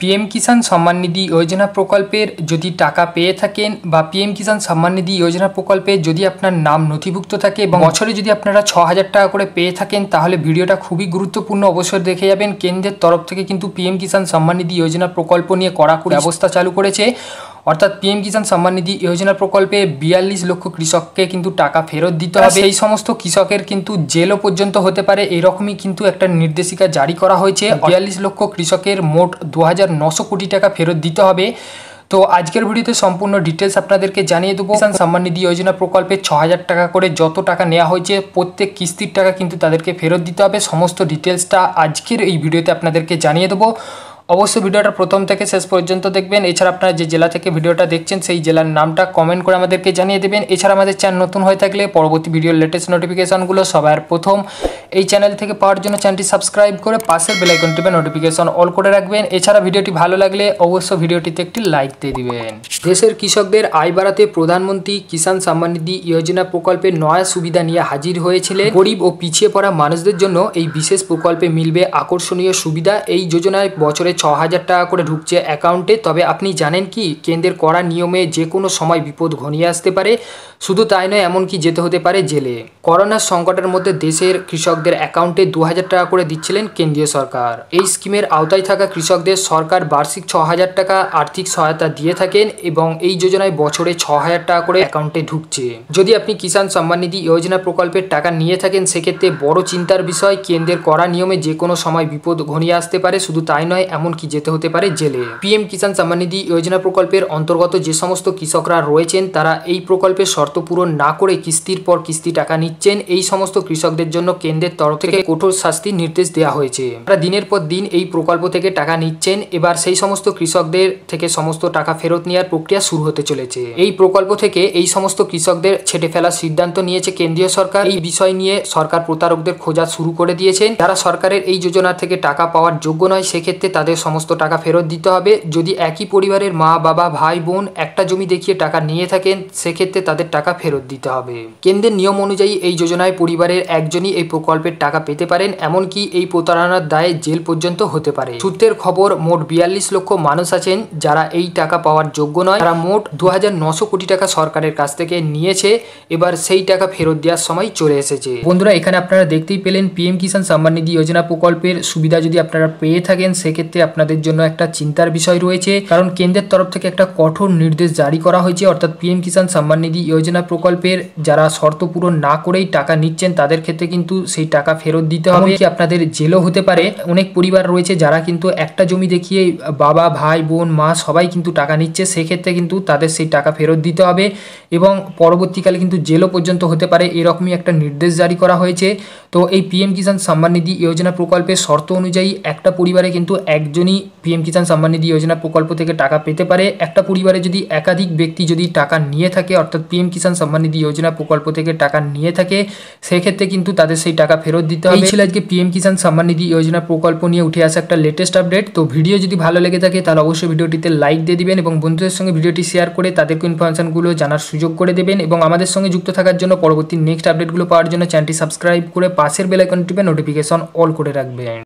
PM Kisan Samman Nidhi যোজনা প্রকল্পের যদি টাকা পেয়ে থাকেন বা পিএম কিষাণ সম্মান নিধি যোজনা প্রকল্পে যদি আপনার নাম নথিভুক্ত থাকে এবং বছরে যদি আপনারা ছ হাজার টাকা করে পেয়ে থাকেন, তাহলে ভিডিওটা খুবই গুরুত্বপূর্ণ। অবসর দেখে যাবেন। কেন্দ্রের তরফ থেকে কিন্তু পিএম কিষাণ সম্মান নিধি যোজনা প্রকল্প নিয়ে কড়াকড়ি ব্যবস্থা চালু করেছে। অর্থাৎ পিএম কিষাণ সম্মান নিধি যোজনা প্রকল্পে বিয়াল্লিশ লক্ষ কৃষককে কিন্তু টাকা ফেরত দিতে হবে। এই সমস্ত কৃষকের কিন্তু জেলও পর্যন্ত হতে পারে। এরকমই কিন্তু একটা নির্দেশিকা জারি করা হয়েছে। বিয়াল্লিশ লক্ষ কৃষকের মোট দু হাজার নশো কোটি টাকা ফেরত দিতে হবে। তো আজকের ভিডিওতে সম্পূর্ণ ডিটেলস আপনাদেরকে জানিয়ে দেবো। কিষাণ সম্মান নিধি যোজনা প্রকল্পে ছ হাজার টাকা করে যত টাকা নেওয়া হয়েছে প্রত্যেক কিস্তির টাকা কিন্তু তাদেরকে ফেরত দিতে হবে। সমস্ত ডিটেলসটা আজকের এই ভিডিওতে আপনাদেরকে জানিয়ে দেবো। অবশ্যই ভিডিওটা প্রথম থেকে শেষ পর্যন্ত দেখবেন। এছাড়া আপনারা যে জেলা থেকে ভিডিওটা দেখছেন, সেই জেলার নামটা কমেন্ট করে আমাদেরকে জানিয়ে দেবেন। এছাড়া আমাদের চ্যানেল নতুন হয়ে থাকলে পরবর্তী ভিডিওর লেটেস্ট নোটিফিকেশনগুলো সবার প্রথম এই চ্যানেল থেকে পাওয়ার জন্য চ্যানেলটি সাবস্ক্রাইব করে পাশের বেলাইকন টিপে নোটিফিকেশন অল করে রাখবেন। এছাড়া ভিডিওটি ভালো লাগলে অবশ্যই ভিডিওটিতে একটি লাইক দিয়ে দিবেন। দেশের কৃষকদের আয় বাড়াতে প্রধানমন্ত্রী কিষাণ সম্মান নিধি যোজনা প্রকল্পে নয়া সুবিধা নিয়ে হাজির হয়েছিলেন। গরিব ও পিছিয়ে পড়া মানুষদের জন্য এই বিশেষ প্রকল্পে মিলবে আকর্ষণীয় সুবিধা। এই যোজনায় বছরে ছ হাজার টাকা করে ঢুকছে অ্যাকাউন্টে। তবে আপনি জানেন কি, কেন্দ্রের করা নিয়মে যে কোনো সময় বিপদ ঘনিয়ে আসতে পারে। শুধু তাই নয়, এমনকি যেতে হতে পারে জেলে। করোনার সংকটের মধ্যে দেশের কৃষকদের অ্যাকাউন্টে দু হাজার টাকা করে দিচ্ছিলেন কেন্দ্রীয় সরকার। এই স্কিমের আওতায় থাকা কৃষকদের সরকার বার্ষিক ছ হাজার টাকা আর্থিক সহায়তা দিয়ে থাকেন এবং এই যোজনায় বছরে ছ হাজার টাকা করে অ্যাকাউন্টে ঢুকছে। যদি আপনি কিষাণ সম্মান নিধি যোজনা প্রকল্পের টাকা নিয়ে থাকেন, সেক্ষেত্রে বড় চিন্তার বিষয়, কেন্দ্রের করা নিয়মে যে কোনো সময় বিপদ ঘনিয়ে আসতে পারে। শুধু তাই নয় এমনকি যেতে হতে পারে জেলে। পিএম কিষাণ সম্মান নিধি যোজনা প্রকল্পের অন্তর্গত যে সমস্ত কৃষকরা রয়েছেন, তারা এই প্রকল্পের শর্ত পূরণ না করে কিস্তির পর কিস্তি টাকা নিচ্ছেন, এই সমস্ত কৃষকদের জন্য কেন্দ্রের তরফ থেকে কঠোর শাস্তির নির্দেশ দেওয়া হয়েছে। তারা দিনের পর দিন এই প্রকল্প থেকে টাকা নিচ্ছেন, এবার সেই সমস্ত কৃষকদের থেকে সমস্ত টাকা ফেরত নেওয়ার প্রক্রিয়া শুরু হতে চলেছে। এই প্রকল্প থেকে এই সমস্ত কৃষকদের ছেটে ফেলার সিদ্ধান্ত নিয়েছে কেন্দ্রীয় সরকার। এই বিষয় নিয়ে সরকার প্রতারকদের খোঁজা শুরু করে দিয়েছেন। যারা সরকারের এই যোজনা থেকে টাকা পাওয়ার যোগ্য নয়, সেক্ষেত্রে তাদের সমস্ত টাকা ফেরত দিতে হবে। যদি একই পরিবারের মা, বাবা, ভাই, বোন একটা জমি দেখিয়ে টাকা নিয়ে থাকেন, সেক্ষেত্রে তাদের টাকা ফেরত দিতে হবে। কেন্দ্রের নিয়ম অনুযায়ী এই যোজনায় পরিবারের একজনই এই প্রকল্পের টাকা পেতে পারেন, এমনকি এই প্রতারণার দায়ে জেল পর্যন্ত হতে পারে। সূত্রের খবর, মোট বিয়াল্লিশ লক্ষ মানুষ আছেন যারা এই টাকা পাওয়ার যোগ্য নয়। তারা মোট দু কোটি টাকা সরকারের কাছ থেকে নিয়েছে। এবার সেই টাকা ফেরত দেওয়ার সময় চলে এসেছে। বন্ধুরা, এখানে আপনারা দেখতেই পেলেন, পিএম কিষাণ সম্মান নিধি যোজনা প্রকল্পের সুবিধা যদি আপনারা পেয়ে থাকেন, সেক্ষেত্রে আপনাদের জন্য একটা চিন্তার বিষয় রয়েছে। কারণ কেন্দ্রের তরফ থেকে একটা কঠোর নির্দেশ জারি করা হয়েছে। অর্থাৎ পিএম কিষাণ সম্মান নিধি যোজনা প্রকল্পের যারা শর্ত পূরণ না করেই টাকা নিচ্ছেন, তাদের ক্ষেত্রে কিন্তু সেই টাকা ফেরত দিতে হবে। কি আপনাদের জেলও হতে পারে। অনেক পরিবার রয়েছে যারা কিন্তু একটা জমি দেখিয়ে বাবা, ভাই, বোন, মা সবাই কিন্তু টাকা নিচ্ছে। সেক্ষেত্রে কিন্তু তাদের সেই টাকা ফেরত দিতে হবে এবং পরবর্তীকালে কিন্তু জেলও পর্যন্ত হতে পারে। এরকমই একটা নির্দেশ জারি করা হয়েছে। তো এই পিএম কিষাণ সম্মান নিধি যোজনা প্রকল্পের শর্ত অনুযায়ী একটা পরিবারে কিন্তু একজনই পিএম কিষাণ সম্মান নিধি যোজনা প্রকল্প থেকে টাকা পেতে পারে। একটা পরিবারে যদি একাধিক ব্যক্তি যদি টাকা নিয়ে থাকে, অর্থাৎ পিএম কিষাণ সম্মান নিধি যোজনা প্রকল্প থেকে টাকা নিয়ে থাকে, সেক্ষেত্রে কিন্তু তাদের সেই টাকা ফেরত দিতে হবে। ছিল আজকে পিএম কিষাণ সম্মান নিধি যোজনা প্রকল্প নিয়ে উঠে আসা একটা লেটেস্ট আপডেট তো ভিডিও যদি ভালো লেগে থাকে, তাহলে অবশ্যই ভিডিওটিতে লাইক দিয়ে দিবেন এবং বন্ধুদের সঙ্গে ভিডিওটি শেয়ার করে তাদেরকে ইনফরমেশনগুলো জানার সুযোগ করে দেবেন এবং আমাদের সঙ্গে যুক্ত থাকার জন্য পরবর্তী নেক্সট আপডেটগুলো পাওয়ার জন্য চ্যানেলটি সাবস্ক্রাইব করে পাশের বেলাইকন টিপে নোটিফিকেশন অল করে রাখবেন।